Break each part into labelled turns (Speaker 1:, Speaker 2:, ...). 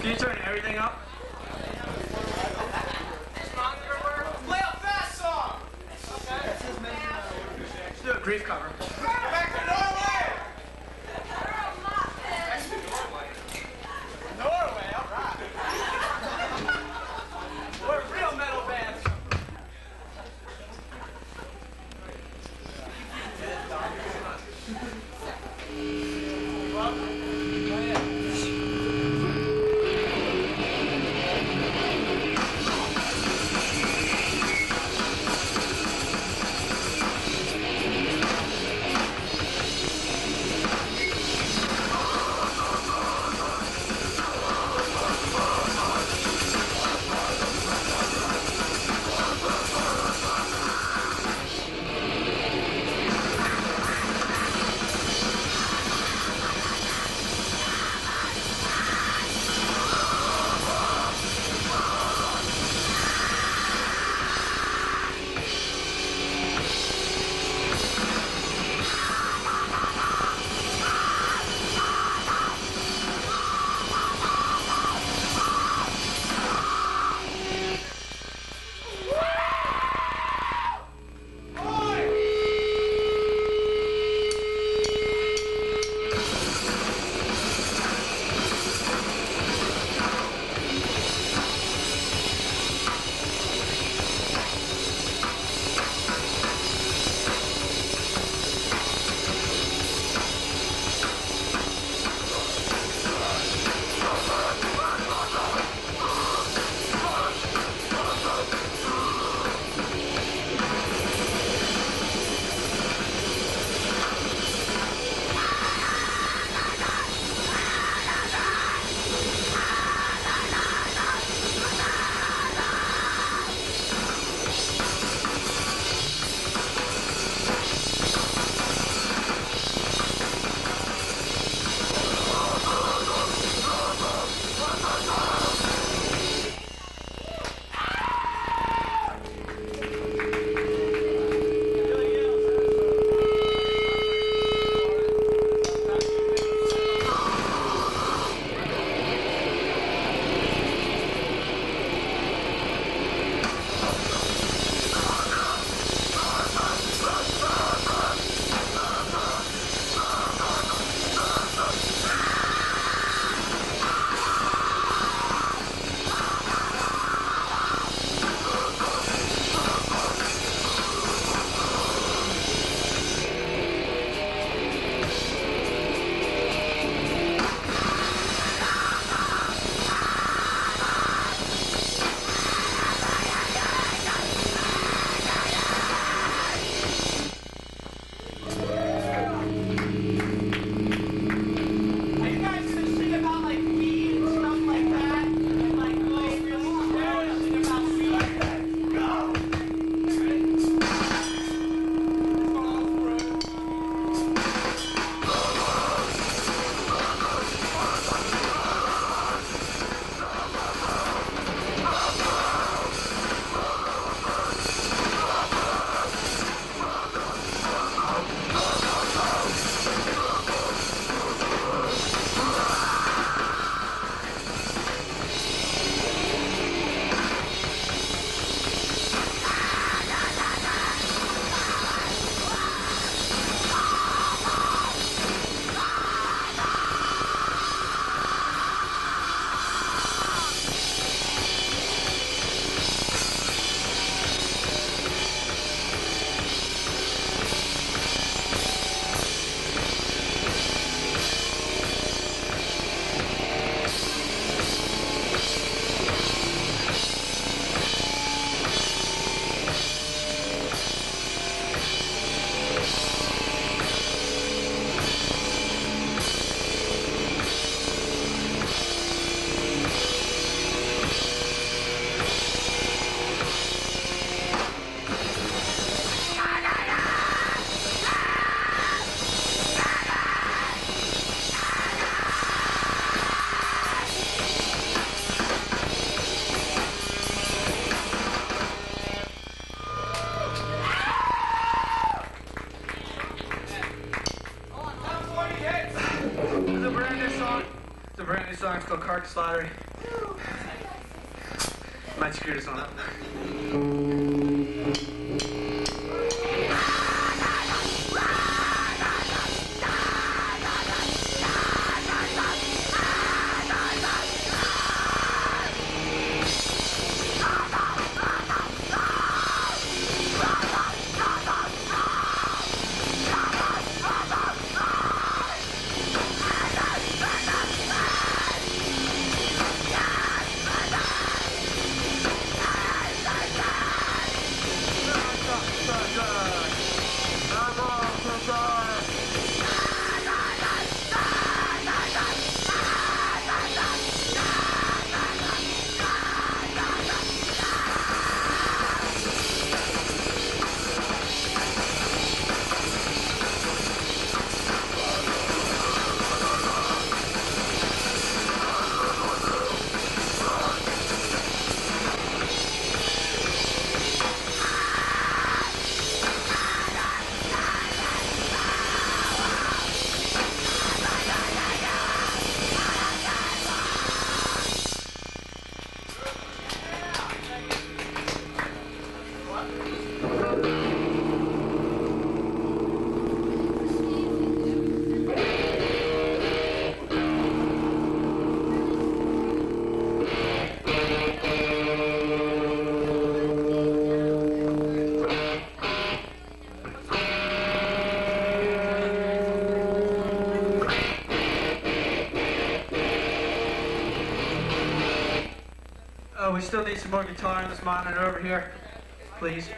Speaker 1: Can you turn everything up?
Speaker 2: Play a fast song!
Speaker 1: Let's do a grief cover. Carcass lottery. Might screw this we still need some more guitar on this monitor over here. Please.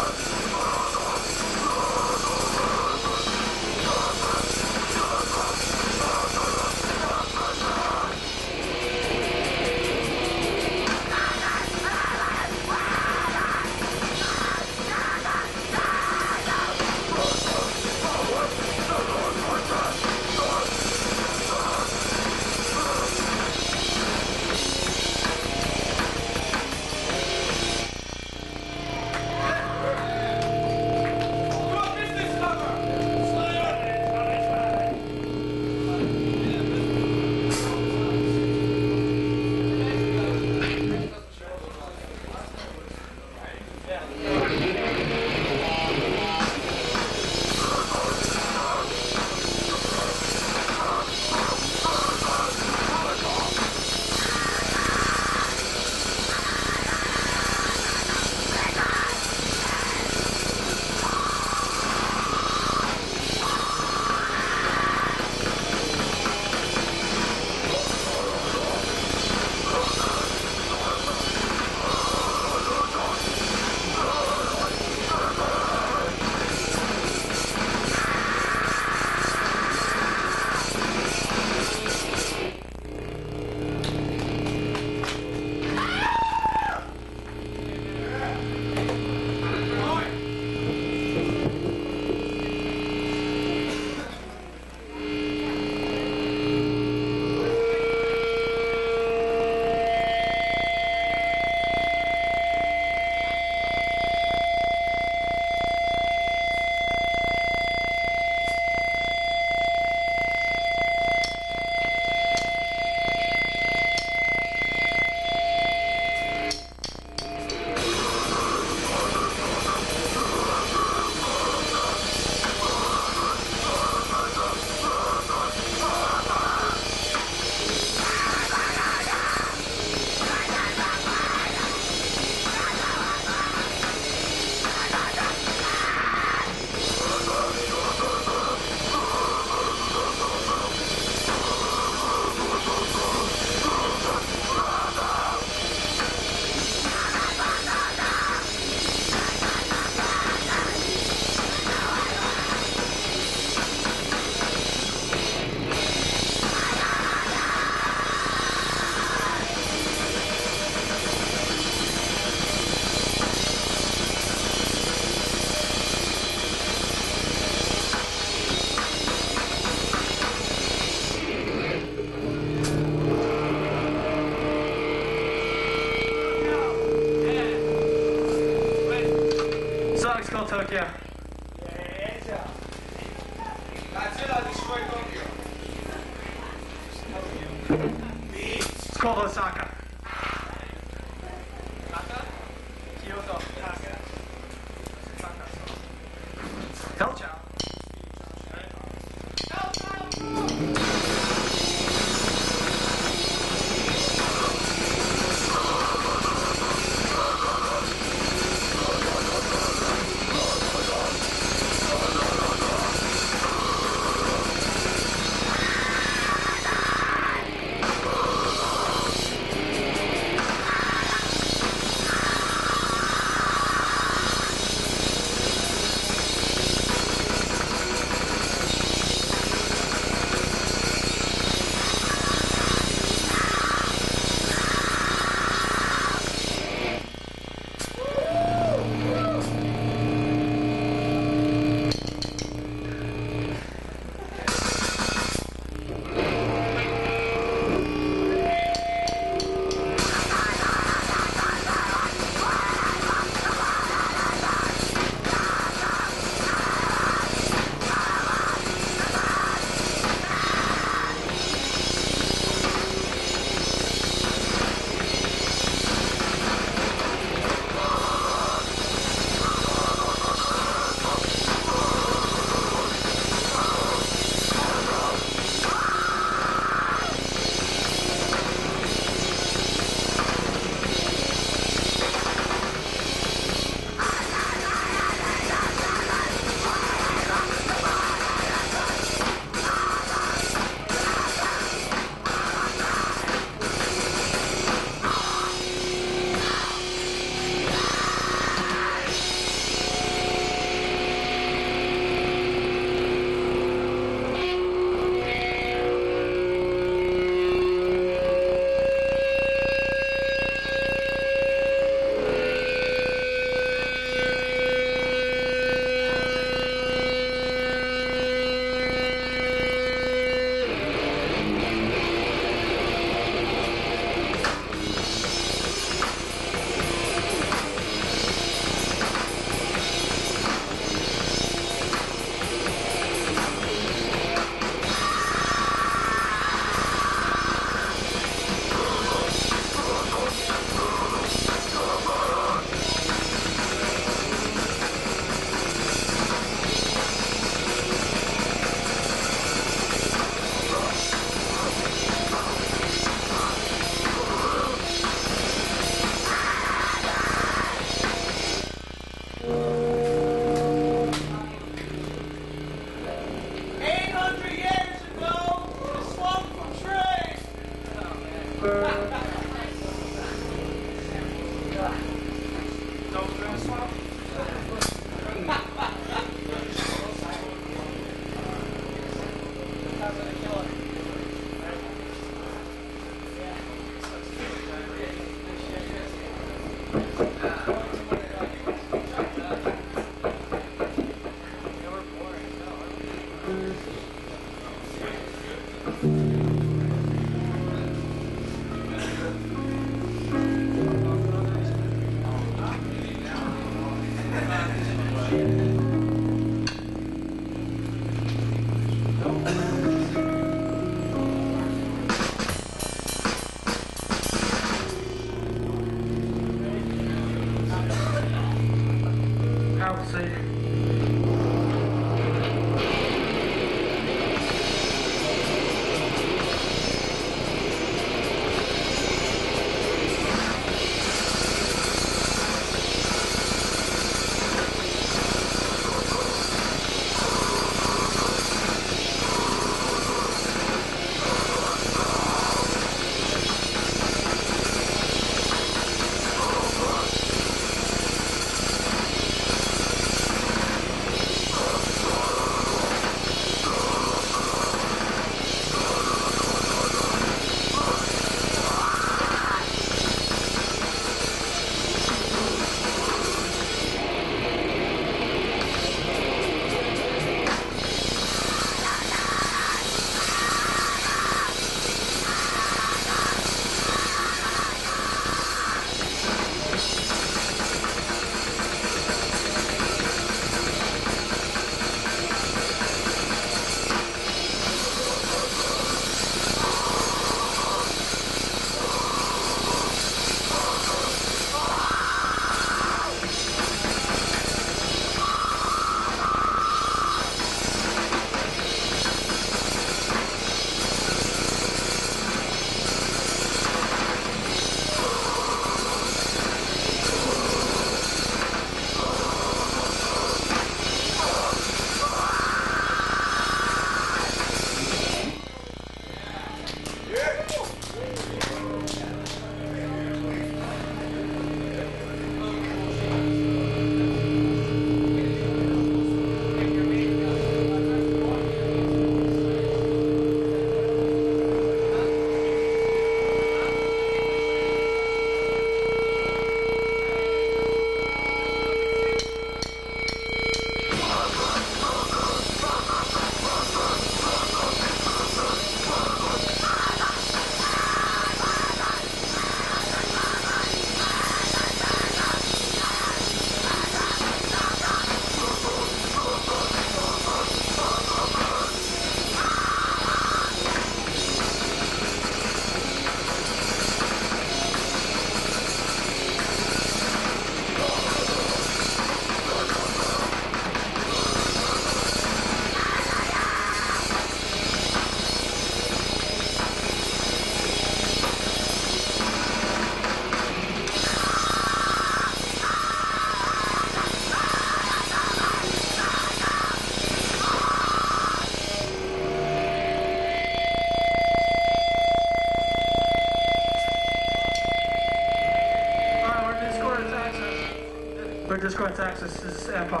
Speaker 1: North